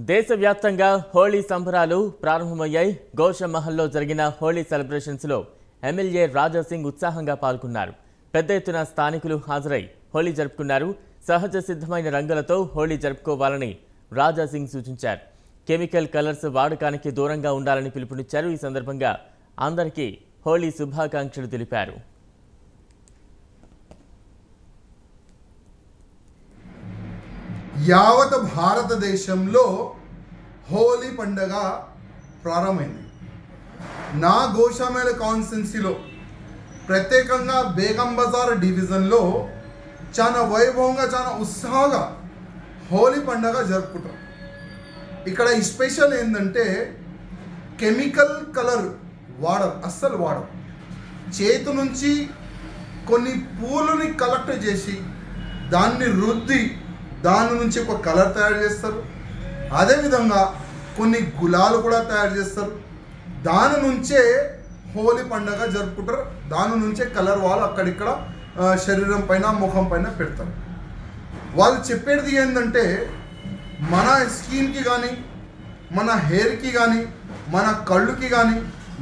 దేశవ్యాప్తంగా హోళీ సంబరాలు ప్రారంభమయ్యాయి. గోషమహల్లో జరిగిన హోళీ సెలబ్రేషన్స్లో ఎమ్మెల్యే రాజా సింగ్ ఉత్సాహంగా పాల్గొన్నారు. పెద్ద ఎత్తున స్థానికులు హాజరై హోళీ జరుపుకున్నారు. సహజ సిద్ధమైన రంగులతో హోళీ జరుపుకోవాలని రాజా సింగ్ సూచించారు. కెమికల్ కలర్స్ వాడకానికి దూరంగా ఉండాలని పిలుపునిచ్చారు. ఈ సందర్భంగా అందరికీ హోళీ శుభాకాంక్షలు తెలిపారు. యావత్ భారతదేశంలో హోలీ పండగ ప్రారంభమైంది. నా గోషామేల కాన్స్టెన్సీలో ప్రత్యేకంగా బేగం బజార్ డివిజన్లో చాలా వైభవంగా చాలా ఉత్సాహంగా హోలీ పండగ జరుపుకుంటాం. ఇక్కడ స్పెషల్ ఏంటంటే కెమికల్ కలర్ వాడరు అస్సలు వాడరు. చేతి నుంచి కొన్ని పూలని కలెక్ట్ చేసి దాన్ని రుద్ది దాని నుంచి ఒక కలర్ తయారు చేస్తారు. అదేవిధంగా కొన్ని గులాలు కూడా తయారు చేస్తారు. దాని నుంచే హోలీ పండగ జరుపుకుంటారు. దాని నుంచే కలర్ వాళ్ళు అక్కడిక్కడ శరీరం పైన ముఖం పైన పెడతారు. వాళ్ళు చెప్పేది ఏంటంటే మన స్కిన్కి కానీ మన హెయిర్కి కానీ మన కళ్ళుకి కానీ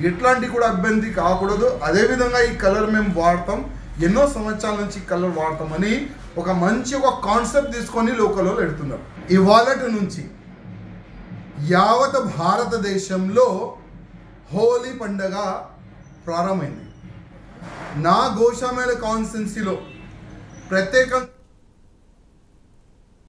ఎట్లాంటి కూడా ఇబ్బంది కాకూడదు. అదేవిధంగా ఈ కలర్ మేము వాడతాం. ఎన్నో సంవత్సరాల నుంచి కలర్ వాడతామని ఒక మంచి ఒక కాన్సెప్ట్ తీసుకొని లోకల్లో పెడుతున్నారు. ఇవాళటి నుంచి యావత్ భారతదేశంలో హోలీ పండగ ప్రారంభమైంది. నా గోషామేల కాన్స్టెన్సీలో ప్రత్యేకంగా